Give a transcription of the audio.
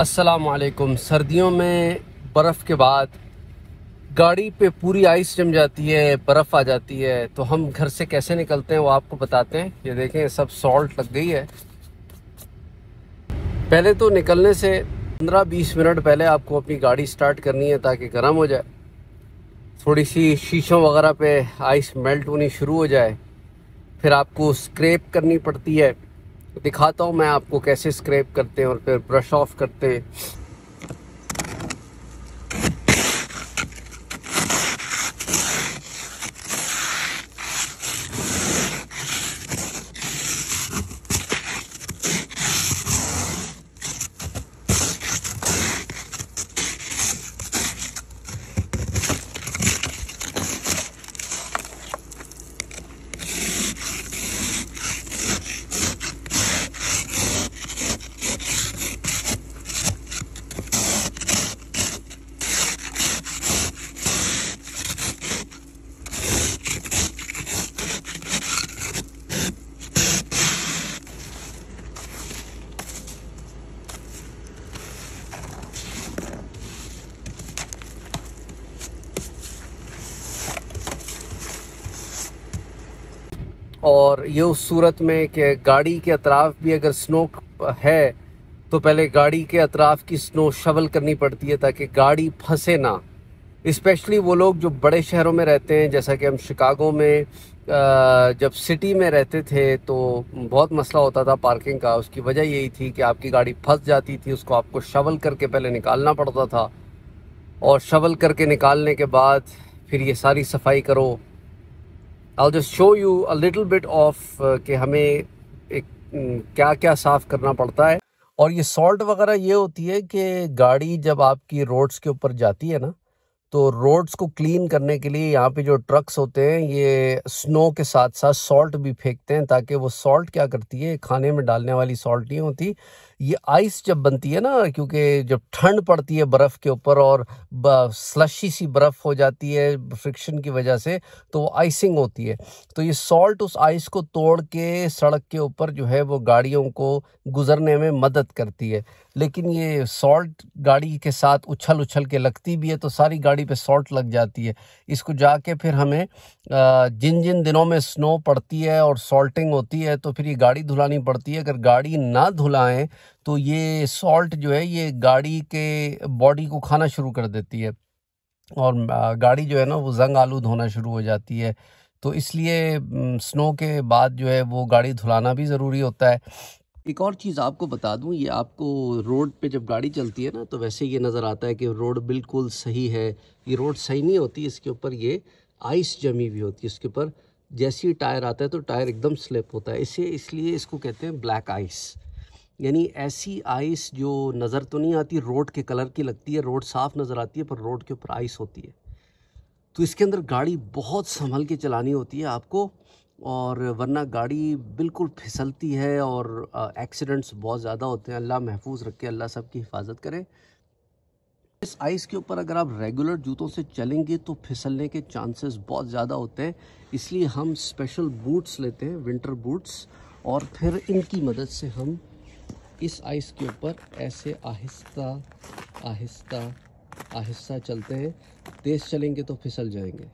असलकुम सर्दियों में बर्फ़ के बाद गाड़ी पे पूरी आइस जम जाती है, बर्फ़ आ जाती है। तो हम घर से कैसे निकलते हैं वो आपको बताते हैं। ये देखें सब सॉल्ट लग गई है। पहले तो निकलने से 15-20 मिनट पहले आपको अपनी गाड़ी स्टार्ट करनी है ताकि गर्म हो जाए। थोड़ी सी शीशों वगैरह पे आइस मेल्ट होनी शुरू हो जाए। फिर आपको स्क्रेप करनी पड़ती है। दिखाता हूँ मैं आपको कैसे स्क्रैप करते हैं और फिर ब्रश ऑफ़ करते हैं। और ये उस सूरत में कि गाड़ी के अतराफ़ भी अगर स्नो है तो पहले गाड़ी के अतराफ़ की स्नो शवल करनी पड़ती है ताकि गाड़ी फंसे ना। इस्पेशली वो लोग जो बड़े शहरों में रहते हैं, जैसा कि हम शिकागो में जब सिटी में रहते थे तो बहुत मसला होता था पार्किंग का। उसकी वजह यही थी कि आपकी गाड़ी फंस जाती थी, उसको आपको शवल करके पहले निकालना पड़ता था। और शवल करके निकालने के बाद फिर ये सारी सफ़ाई करो I'll just show you a little bit uh, कि हमें एक क्या क्या साफ़ करना पड़ता है। और ये सॉल्ट वगैरह ये होती है कि गाड़ी जब आपकी रोड्स के ऊपर जाती है ना तो रोड्स को क्लीन करने के लिए यहाँ पे जो ट्रक्स होते हैं, ये स्नो के साथ साथ सॉल्ट भी फेंकते हैं ताकि वो सॉल्ट क्या करती है, खाने में डालने वाली सॉल्ट नहीं होती। ये आइस जब बनती है ना, क्योंकि जब ठंड पड़ती है बर्फ़ के ऊपर और स्लशी सी बर्फ़ हो जाती है फ्रिक्शन की वजह से तो वो आइसिंग होती है। तो ये सॉल्ट उस आइस को तोड़ के सड़क के ऊपर जो है वो गाड़ियों को गुजरने में मदद करती है। लेकिन ये सॉल्ट गाड़ी के साथ उछल उछल के लगती भी है तो सारी गाड़ी पे सॉल्ट लग जाती है। इसको जाके फिर हमें जिन जिन दिनों में स्नो पड़ती है और सॉल्टिंग होती है तो फिर ये गाड़ी धुलानी पड़ती है। अगर गाड़ी ना धुलाएँ तो ये सॉल्ट जो है, ये गाड़ी के बॉडी को खाना शुरू कर देती है। और गाड़ी जो है ना, वो जंग आलूद होना शुरू हो जाती है। तो इसलिए स्नो के बाद जो है, वो गाड़ी धुलाना भी ज़रूरी होता है। एक और चीज़ आपको बता दूँ, ये आपको रोड पे जब गाड़ी चलती है ना तो वैसे ये नज़र आता है कि रोड बिल्कुल सही है। ये रोड सही नहीं होती, इसके ऊपर ये आइस जमी हुई होती है इसके ऊपर। जैसे ही टायर आता है तो टायर एकदम स्लिप होता है। इसे, इसलिए इसको कहते हैं ब्लैक आइस। यानी ऐसी आइस जो नज़र तो नहीं आती, रोड के कलर की लगती है, रोड साफ़ नज़र आती है, पर रोड के ऊपर आइस होती है। तो इसके अंदर गाड़ी बहुत संभल के चलानी होती है। आपको और वरना गाड़ी बिल्कुल फिसलती है और एक्सीडेंट्स बहुत ज़्यादा होते हैं। अल्लाह महफूज रखे, अल्लाह सब की हिफाजत करे। इस आइस के ऊपर अगर आप रेगुलर जूतों से चलेंगे तो फिसलने के चांसेस बहुत ज़्यादा होते हैं। इसलिए हम स्पेशल बूट्स लेते हैं विंटर बूट्स और फिर इनकी मदद से हम इस आइस के ऊपर ऐसे आहिस्ता आहिस्ता आहिस्ता चलते हैं। तेज़ चलेंगे तो फिसल जाएँगे।